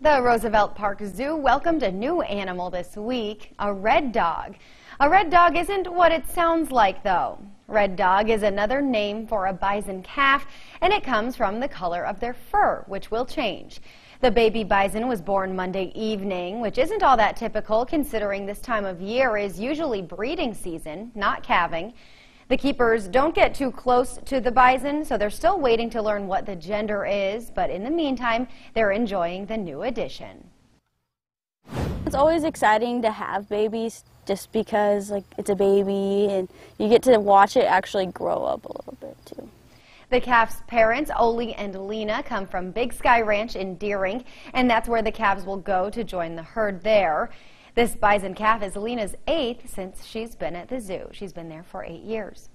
The Roosevelt Park Zoo welcomed a new animal this week, a red dog. A red dog isn't what it sounds like, though. Red dog is another name for a bison calf, and it comes from the color of their fur, which will change. The baby bison was born Monday evening, which isn't all that typical considering this time of year is usually breeding season, not calving. The keepers don't get too close to the bison, so they're still waiting to learn what the gender is, but in the meantime, they're enjoying the new addition. It's always exciting to have babies just because like it's a baby and you get to watch it actually grow up a little bit too. The calf's parents, Ole and Lena, come from Big Sky Ranch in Deering, and that's where the calves will go to join the herd there. This bison calf is Lena's eighth since she's been at the zoo. She's been there for eight years.